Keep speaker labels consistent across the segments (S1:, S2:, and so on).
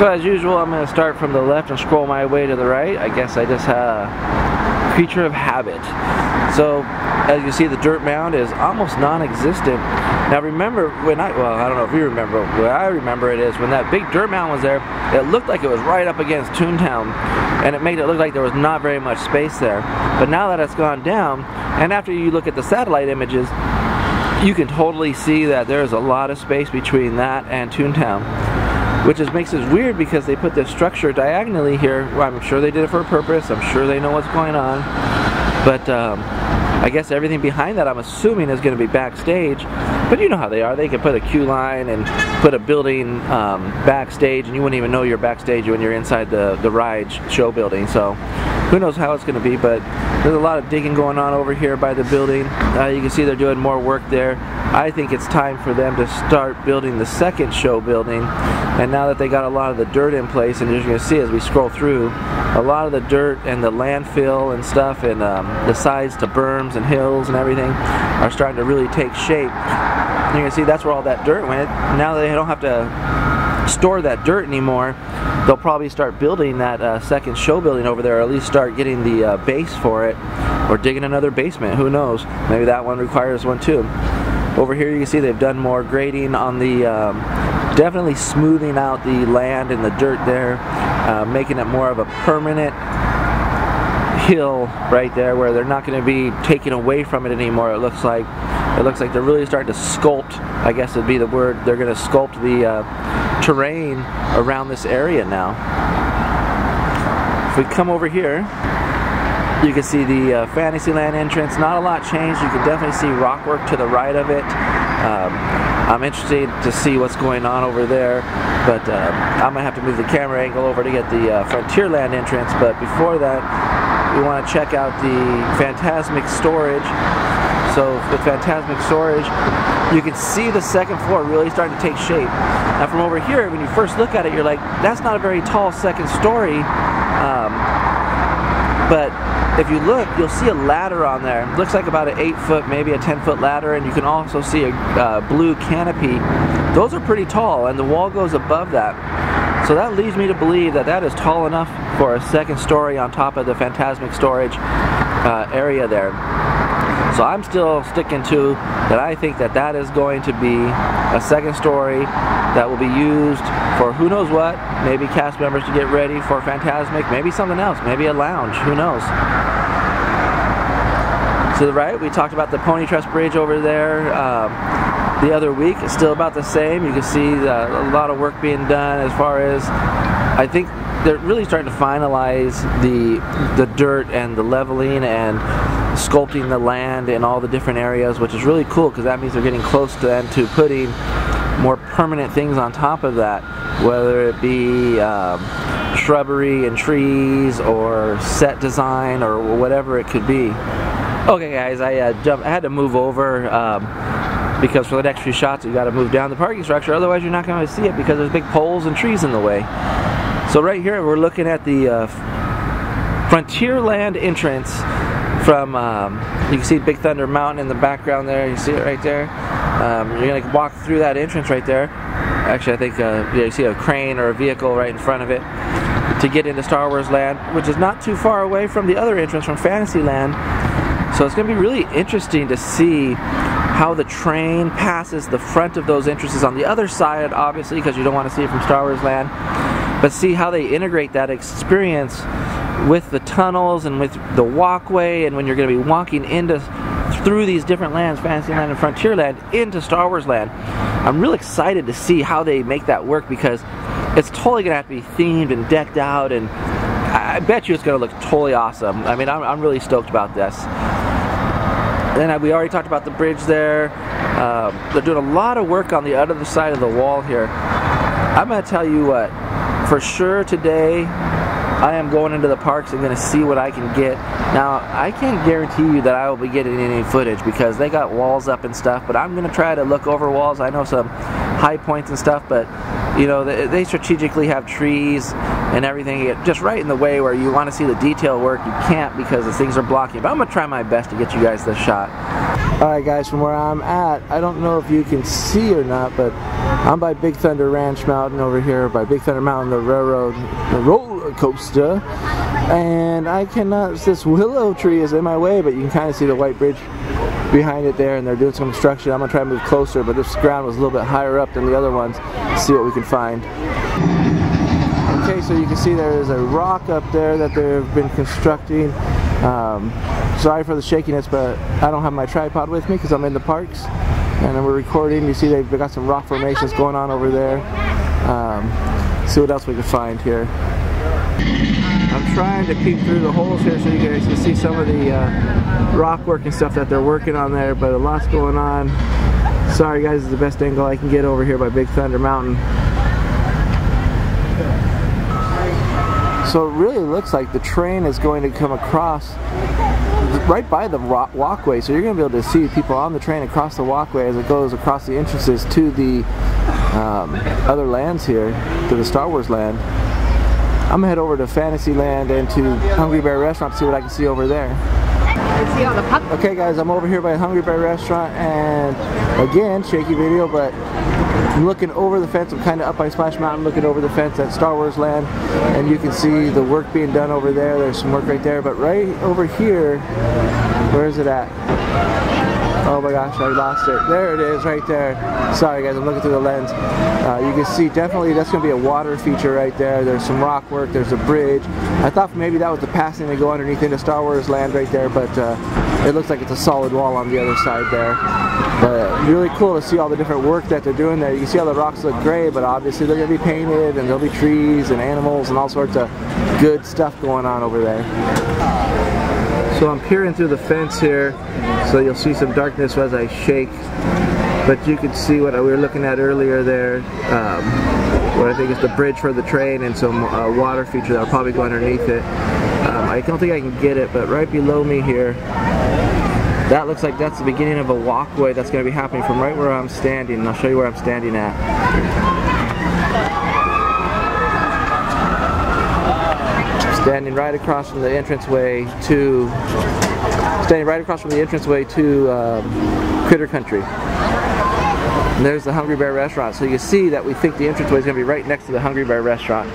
S1: So as usual, I'm going to start from the left and scroll my way to the right. I guess I just uh, creature of habit. So as you see, the dirt mound is almost non-existent. Now remember when I, well, I don't know if you remember, what I remember it is when that big dirt mound was there, it looked like it was right up against Toontown, and it made it look like there was not very much space there. But now that it's gone down, and after you look at the satellite images, you can totally see that there's a lot of space between that and Toontown. Which is, makes it weird because they put this structure diagonally here. Well, I'm sure they did it for a purpose. I'm sure they know what's going on. But um, I guess everything behind that I'm assuming is going to be backstage. But you know how they are. They can put a queue line and put a building um, backstage and you wouldn't even know you're backstage when you're inside the, the ride show building. So who knows how it's going to be, but there's a lot of digging going on over here by the building. Uh, you can see they're doing more work there. I think it's time for them to start building the second show building. And now that they got a lot of the dirt in place, and you're going to see as we scroll through, a lot of the dirt and the landfill and stuff and um, the sides to berms and hills and everything are starting to really take shape. You can see that's where all that dirt went. Now they don't have to store that dirt anymore they'll probably start building that uh, second show building over there, or at least start getting the uh, base for it, or digging another basement. Who knows? Maybe that one requires one too. Over here, you can see they've done more grading on the, um, definitely smoothing out the land and the dirt there, uh, making it more of a permanent hill right there where they're not going to be taken away from it anymore. It looks like it looks like they're really starting to sculpt. I guess would be the word. They're going to sculpt the uh, terrain around this area now. If we come over here, you can see the uh, Fantasyland entrance. Not a lot changed. You can definitely see rock work to the right of it. Um, I'm interested to see what's going on over there, but uh, I'm gonna have to move the camera angle over to get the uh, Frontierland entrance. But before that, we want to check out the Fantasmic storage. So with Fantasmic storage, you can see the second floor really starting to take shape. Now from over here, when you first look at it, you're like, that's not a very tall second story. Um, but if you look, you'll see a ladder on there. It looks like about an 8 foot, maybe a 10 foot ladder, and you can also see a uh, blue canopy. Those are pretty tall, and the wall goes above that. So that leads me to believe that that is tall enough for a second story on top of the Fantasmic storage uh, area there. So I'm still sticking to that I think that that is going to be a second story that will be used for who knows what, maybe cast members to get ready for Fantasmic, maybe something else, maybe a lounge, who knows. To the right, we talked about the Pony Trust Bridge over there. Um, the other week. It's still about the same. You can see uh, a lot of work being done as far as I think they're really starting to finalize the the dirt and the leveling and sculpting the land in all the different areas, which is really cool because that means they're getting close to then to putting more permanent things on top of that, whether it be um, shrubbery and trees or set design or whatever it could be. Okay, guys, I uh, I had to move over. Um, because for the next few shots you got to move down the parking structure otherwise you're not going to see it because there's big poles and trees in the way so right here we're looking at the uh, Frontierland entrance from um, you can see Big Thunder Mountain in the background there. You see it right there? Um, you're gonna walk through that entrance right there. Actually I think uh, you see a crane or a vehicle right in front of it to get into Star Wars Land which is not too far away from the other entrance from Fantasyland so it's going to be really interesting to see how the train passes the front of those entrances on the other side, obviously, because you don't want to see it from Star Wars Land. But see how they integrate that experience with the tunnels and with the walkway, and when you're going to be walking into through these different lands, Fantasyland and Frontierland, into Star Wars Land. I'm really excited to see how they make that work because it's totally going to have to be themed and decked out, and I bet you it's going to look totally awesome. I mean, I'm, I'm really stoked about this. Then we already talked about the bridge there. Um, they're doing a lot of work on the other side of the wall here. I'm going to tell you what, for sure today, I am going into the parks and going to see what I can get. Now, I can't guarantee you that I will be getting any footage because they got walls up and stuff, but I'm going to try to look over walls. I know some high points and stuff, but you know, they strategically have trees and everything just right in the way where you want to see the detail work. You can't because the things are blocking. But I'm going to try my best to get you guys this shot. Alright guys, from where I'm at, I don't know if you can see or not, but I'm by Big Thunder Ranch Mountain over here, by Big Thunder Mountain, the railroad, the roller coaster. And I cannot, this willow tree is in my way, but you can kind of see the white bridge behind it there, and they're doing some construction. I'm to try to move closer, but this ground was a little bit higher up than the other ones. See what we can find. Okay, so you can see there is a rock up there that they've been constructing. Um, sorry for the shakiness, but I don't have my tripod with me because I'm in the parks and then we're recording. You see they've got some rock formations going on over there. Um, see what else we can find here. I'm trying to peek through the holes here so you guys can see some of the uh, rock work and stuff that they're working on there, but a lot's going on. Sorry guys, it's the best angle I can get over here by Big Thunder Mountain. So it really looks like the train is going to come across right by the walkway. So you're going to be able to see people on the train across the walkway as it goes across the entrances to the um, other lands here, to the Star Wars land. I'm to head over to Fantasyland and to Hungry Bear Restaurant to see what I can see over there. Okay guys, I'm over here by Hungry Bear Restaurant and again, shaky video, but I'm looking over the fence. I'm kind of up by Splash Mountain looking over the fence at Star Wars Land and you can see the work being done over there. There's some work right there, but right over here, where is it at? Oh my gosh, I lost it. There it is, right there. Sorry guys, I'm looking through the lens. Uh, you can see definitely that's going to be a water feature right there. There's some rock work, there's a bridge. I thought maybe that was the passing to go underneath into Star Wars land right there, but uh, it looks like it's a solid wall on the other side there. But really cool to see all the different work that they're doing there. You can see how the rocks look gray, but obviously they're going to be painted and there'll be trees and animals and all sorts of good stuff going on over there. So I'm peering through the fence here, so you'll see some darkness as I shake. But you can see what we were looking at earlier there, um, what I think is the bridge for the train and some uh, water feature that'll probably go underneath it. Um, I don't think I can get it, but right below me here, that looks like that's the beginning of a walkway that's going to be happening from right where I'm standing. And I'll show you where I'm standing at. Standing right across from the entranceway to standing right across from the entranceway to um, Critter Country. And there's the Hungry Bear restaurant. So you see that we think the entranceway is going to be right next to the Hungry Bear restaurant.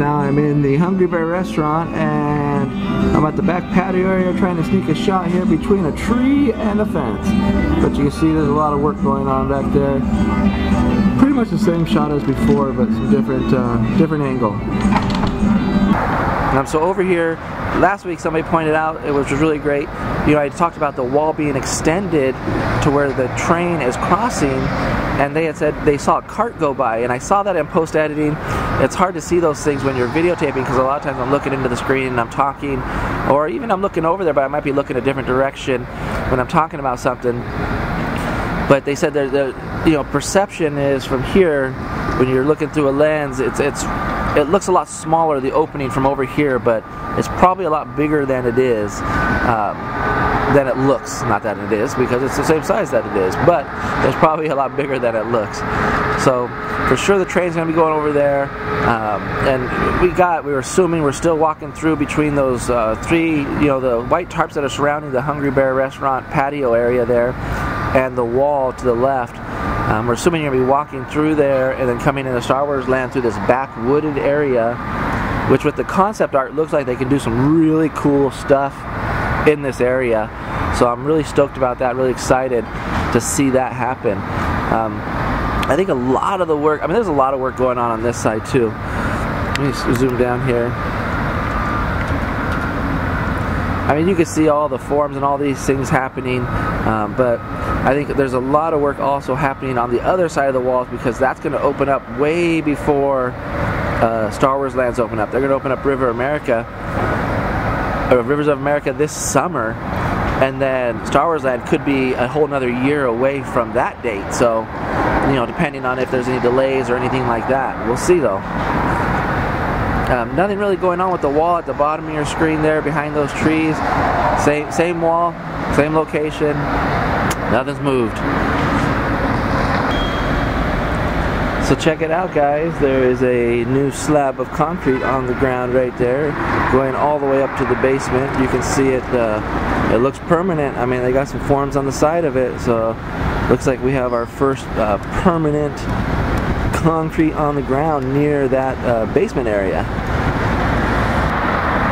S1: Now I'm in the Hungry Bear restaurant and I'm at the back patio area trying to sneak a shot here between a tree and a fence. But you can see there's a lot of work going on back there pretty much the same shot as before, but some different, uh, different angle. Um, so over here, last week somebody pointed out, it was really great, you know, I talked about the wall being extended to where the train is crossing, and they had said they saw a cart go by, and I saw that in post-editing. It's hard to see those things when you're videotaping because a lot of times I'm looking into the screen and I'm talking, or even I'm looking over there, but I might be looking a different direction when I'm talking about something. But they said that the you know perception is from here when you're looking through a lens. It's it's it looks a lot smaller the opening from over here, but it's probably a lot bigger than it is. Um, than it looks. Not that it is, because it's the same size that it is, but it's probably a lot bigger than it looks. So for sure the train's to be going over there. Um, and we got, we were assuming we're still walking through between those uh, three, you know, the white tarps that are surrounding the Hungry Bear restaurant patio area there and the wall to the left. Um, we're assuming you're to be walking through there and then coming into Star Wars land through this back wooded area, which with the concept art looks like they can do some really cool stuff in this area. So I'm really stoked about that, really excited to see that happen. Um, I think a lot of the work, I mean there's a lot of work going on on this side too. Let me zoom down here. I mean, you can see all the forms and all these things happening, um, but I think there's a lot of work also happening on the other side of the walls because that's going to open up way before uh, Star Wars lands open up. They're going to open up River America, uh, Rivers of America this summer, and then Star Wars Land could be a whole another year away from that date. So, you know, depending on if there's any delays or anything like that, we'll see though. Um, nothing really going on with the wall at the bottom of your screen there behind those trees. Same, same wall, same location. Nothing's moved. So check it out guys, there is a new slab of concrete on the ground right there, going all the way up to the basement. You can see it, uh, it looks permanent. I mean they got some forms on the side of it, so looks like we have our first uh, permanent concrete on the ground near that uh, basement area.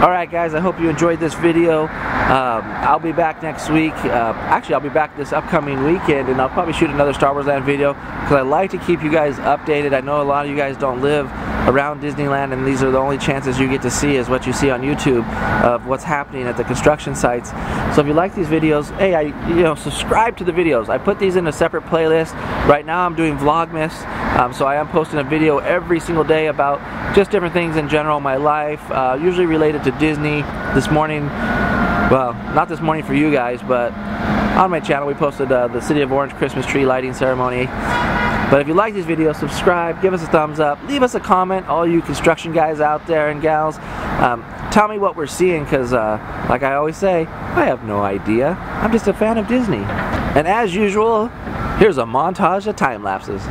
S1: Alright guys, I hope you enjoyed this video. Um, I'll be back next week. Uh, actually, I'll be back this upcoming weekend and I'll probably shoot another Star Wars Land video because I like to keep you guys updated. I know a lot of you guys don't live around Disneyland and these are the only chances you get to see is what you see on YouTube of what's happening at the construction sites. So if you like these videos, hey, I you know subscribe to the videos. I put these in a separate playlist. Right now I'm doing Vlogmas, um, so I am posting a video every single day about just different things in general my life, uh, usually related to Disney. This morning, well, not this morning for you guys, but on my channel we posted uh, the City of Orange Christmas tree lighting ceremony. But if you like these videos, subscribe, give us a thumbs up, leave us a comment, all you construction guys out there and gals. Um, tell me what we're seeing, because uh, like I always say, I have no idea. I'm just a fan of Disney. And as usual, here's a montage of time lapses.